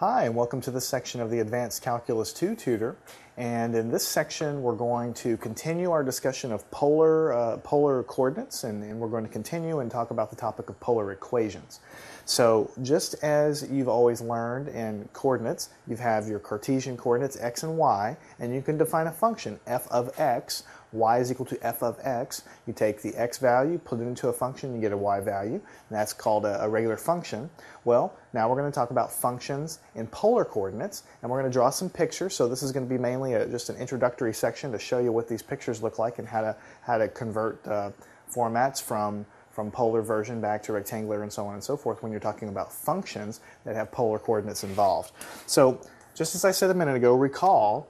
Hi, and welcome to this section of the Advanced Calculus 2 tutor. And in this section, we're going to continue our discussion of polar, uh, polar coordinates, and, and, we're going to continue and talk about the topic of polar equations. So just as you've always learned in coordinates, you have your Cartesian coordinates x and y, and you can define a function f of x y is equal to f of x. You take the x value, put it into a function, you get a y value, and that's called a, a regular function. Well, now we're going to talk about functions in polar coordinates, and we're going to draw some pictures. So this is going to be mainly a, just an introductory section to show you what these pictures look like and how to, how to convert uh, formats from from polar version back to rectangular and so on and so forth when you're talking about functions that have polar coordinates involved. So just as I said a minute ago, recall,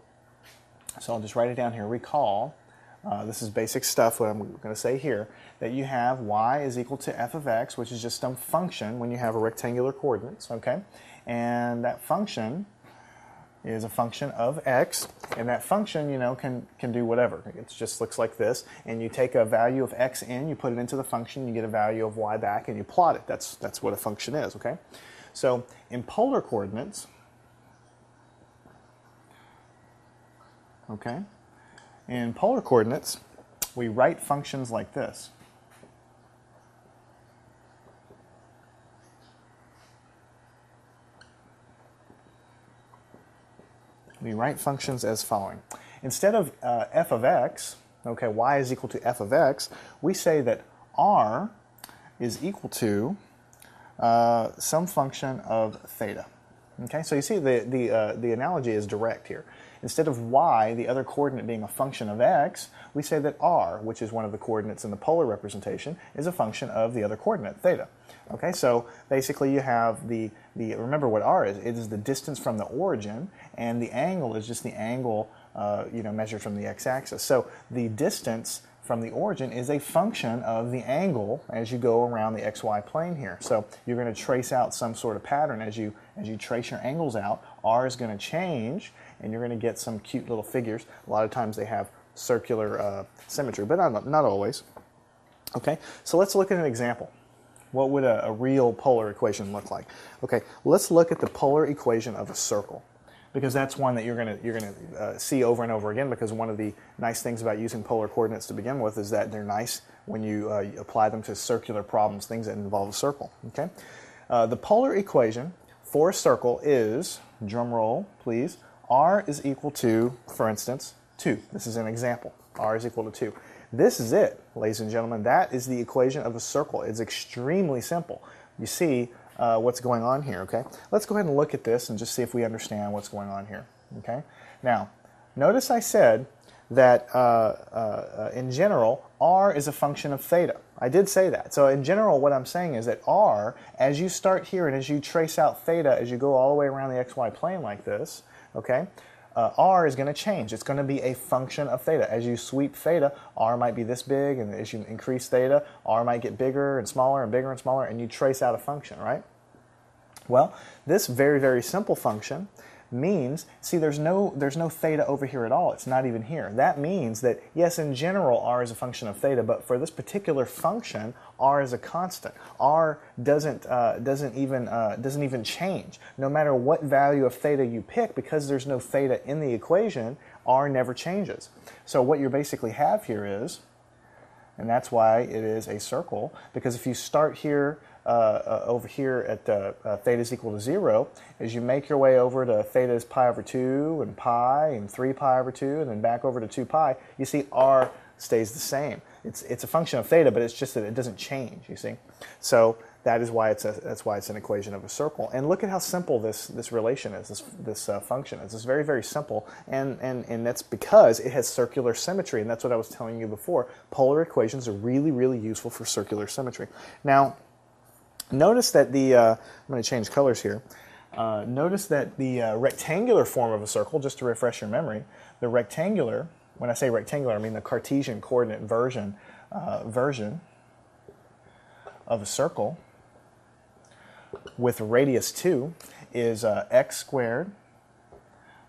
so I'll just write it down here, recall uh, this is basic stuff, what I'm going to say here, that you have y is equal to f of x, which is just some function when you have a rectangular coordinates, okay? And that function is a function of x, and that function, you know, can, can do whatever. It just looks like this, and you take a value of x in, you put it into the function, you get a value of y back, and you plot it. That's, that's what a function is, okay? So in polar coordinates, okay, in polar coordinates, we write functions like this. We write functions as following. Instead of uh, f of x, okay, y is equal to f of x, we say that r is equal to uh, some function of theta. Okay, so you see the, the, uh, the analogy is direct here. Instead of y, the other coordinate being a function of x, we say that r, which is one of the coordinates in the polar representation, is a function of the other coordinate, theta. Okay, so basically you have the, the remember what r is. It is the distance from the origin, and the angle is just the angle uh, you know, measured from the x-axis. So the distance from the origin is a function of the angle as you go around the xy plane here. So you're going to trace out some sort of pattern as you as you trace your angles out. R is going to change, and you're going to get some cute little figures. A lot of times they have circular uh, symmetry, but not, not always. Okay, so let's look at an example. What would a, a real polar equation look like? Okay, let's look at the polar equation of a circle because that's one that you're going to you're going to uh, see over and over again because one of the nice things about using polar coordinates to begin with is that they're nice when you, uh, apply them to circular problems, things that involve a circle. Okay, uh, the polar equation for a circle is drum roll, please r is equal to, for instance, 2. This is an example. r is equal to 2. This is it, ladies and gentlemen. That is the equation of a circle. It's extremely simple. You see uh, what's going on here, okay? Let's go ahead and look at this and just see if we understand what's going on here, okay? Now, notice I said that uh, uh, in general, r is a function of theta. I did say that. So in general, what I'm saying is that r, as you start here and as you trace out theta, as you go all the way around the xy plane like this, okay? Uh, r is going to change. It's going to be a function of theta. As you sweep theta, r might be this big, and as you increase theta, r might get bigger and smaller and bigger and smaller, and you trace out a function, right? Well, this very, very simple function means, see, there's no, there's no theta over here at all. It's not even here. That means that, yes, in general, r is a function of theta, but for this particular function, r is a constant. r doesn't, uh, doesn't, even, uh, doesn't even change. No matter what value of theta you pick, because there's no theta in the equation, r never changes. So what you basically have here is, and that's why it is a circle, because if you start here uh, uh, over here at uh, uh, theta is equal to 0, as you make your way over to theta is pi over 2 and pi and 3 pi over 2 and then back over to 2 pi, you see r stays the same. It's, it's a function of theta, but it's just that it doesn't change, you see. So that is why it's a, that's why it's an equation of a circle. And look at how simple this, this relation is, this, this uh, function is. It's very, very simple, and, and, and that's because it has circular symmetry, and that's what I was telling you before. Polar equations are really, really useful for circular symmetry. Now, Notice that the, uh, I'm going to change colors here. Uh, notice that the uh, rectangular form of a circle, just to refresh your memory, the rectangular, when I say rectangular, I mean the Cartesian coordinate version, uh, version of a circle with radius 2 is uh, x squared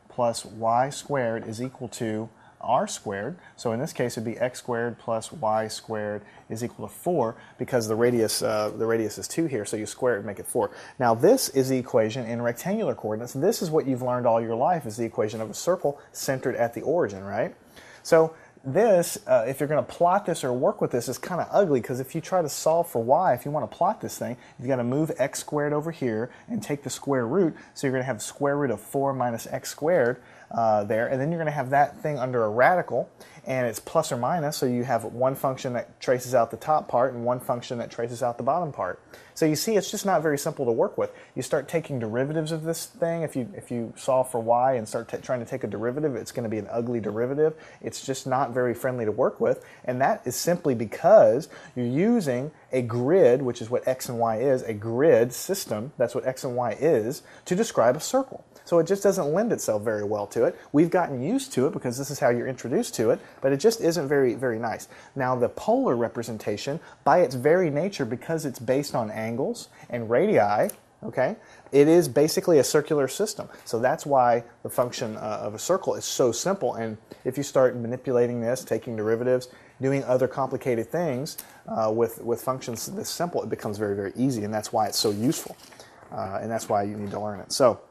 plus y squared is equal to r squared. So in this case, it'd be x squared plus y squared is equal to 4 because the radius, uh, the radius is 2 here, so you square it and make it 4. Now this is the equation in rectangular coordinates. This is what you've learned all your life is the equation of a circle centered at the origin, right? So this, uh, if you're going to plot this or work with this, is kind of ugly because if you try to solve for y, if you want to plot this thing, you've got to move x squared over here and take the square root. So you're going to have square root of 4 minus x squared uh, there, and then you're going to have that thing under a radical, and it's plus or minus, so you have one function that traces out the top part and one function that traces out the bottom part. So you see, it's just not very simple to work with. You start taking derivatives of this thing. If you if you solve for y and start trying to take a derivative, it's going to be an ugly derivative. It's just very friendly to work with, and that is simply because you're using a grid, which is what x and y is, a grid system. That's what x and y is to describe a circle. So it just doesn't lend itself very well to it. We've gotten used to it because this is how you're introduced to it, but it just isn't very, very nice. Now, the polar representation, by its very nature, because it's based on angles and radii, okay, it is basically a circular system. So that's why the function uh, of a circle is so simple. And if you start manipulating this, taking derivatives, doing other complicated things uh, with, with functions this simple, it becomes very, very easy. And that's why it's so useful. Uh, and that's why you need to learn it. So